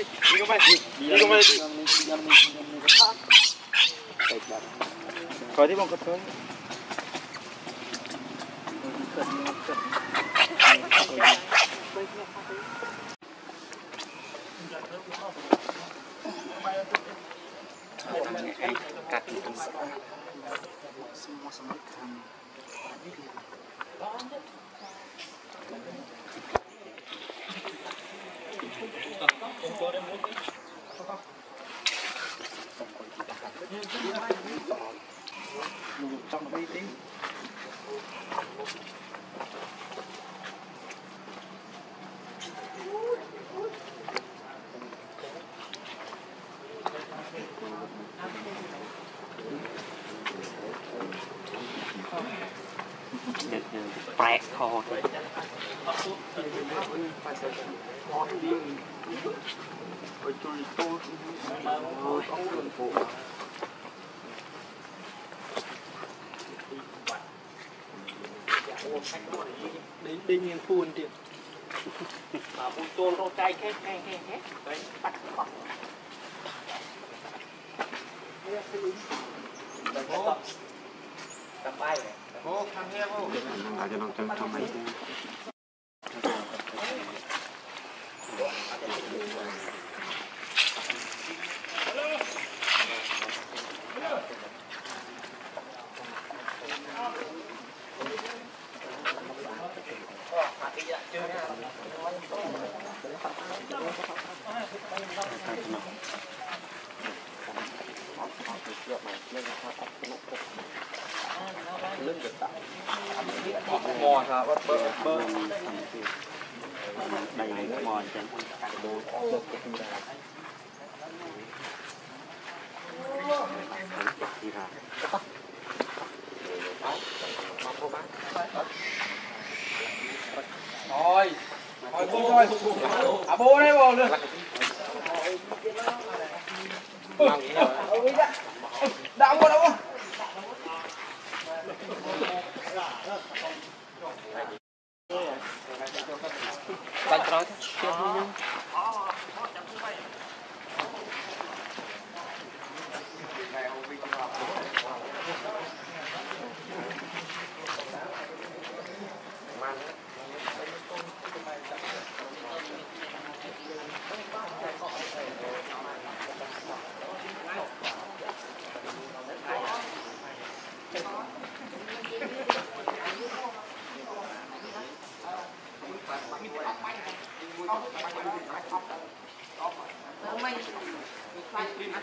Liga mais, liga mais. Kau ni bangkit kau. kaki semua semua Agora é muito នឹងបែកខទៅអត់ទីបើជួយទូលអូយអូនពូដេញដេញមានពួនទៀតបាទពូទូលរត់ចៃគេគេគេបាត់អស់ Marianne Anton Thomas. Chân trong mấy hả? Bơ bơ bơ. Đầy nước mòn chân đi ra rồi. Rồi, bố thôi à bố đây bố nữa đã mua đâu Tá para droga, que.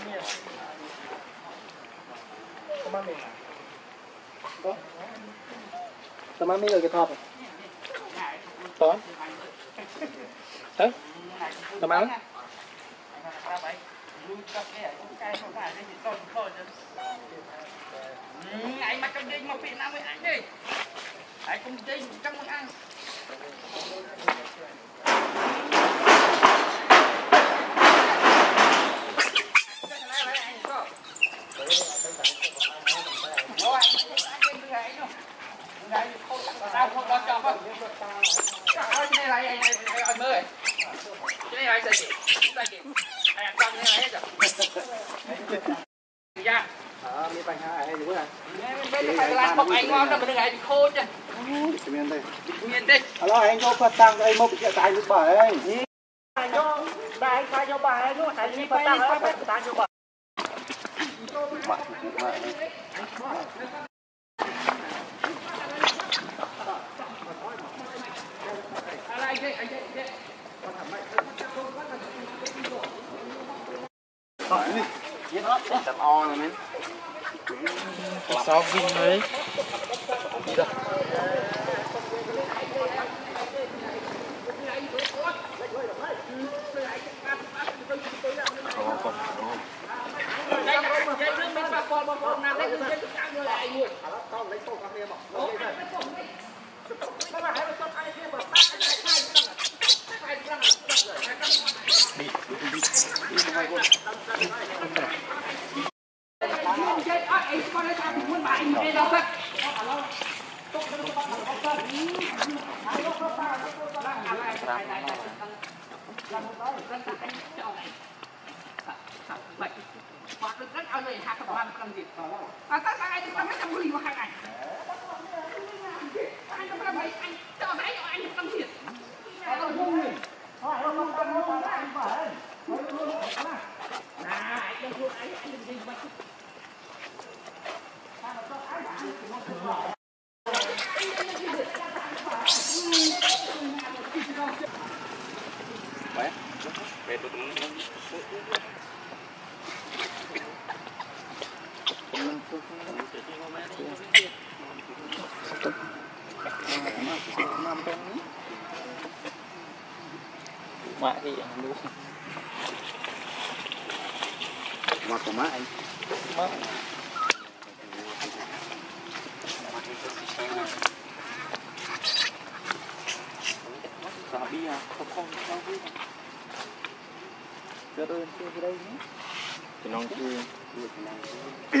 nhá. Tomame. Tomame. Có. Tomame rồi cái thọp. Tón. Đấy. Tầm áo. anh mà trong dinh một vị nam với anh đi anh cũng dinh trong món ăn មានបញ្ហាអីយូរហ៎មិនមែនទៅឡានមកឯងមកតែមិនដឹងឯងខូចទេមានទេមានទេឥឡូវឯងយកផាត់តាំងស្អីមកជាស្អីនោះបើឯងយកដែរខ្វាយកបើឯងនោះតែនេះផាត់តាំងហើយផាត់តាំងយកបើបាក់ពួកមកอะไรเจ๊ไอ้เจ๊เจ๊มาทำไมเธอจะโดนว่าจะโดนก็ไม่โดนต่อนี่ ទៀតចាំអនមែនសោកវិញហើយនេះដល់អូកុំអូតែរឿងមានប៉ះពាល់បងប្អូនណាដែរគឺយើងចាំយកឯងមួយឥឡូវតោះលេងតោះគ្នាមក lời hạt của bạn làm gì? À, ta ta anh ta mấy trăm người hai ta làm mạ thì anh đúng Mà của má anh. mang tin Mình nói. Này là vui tươi được không? đôi khi thì giáp đón Thì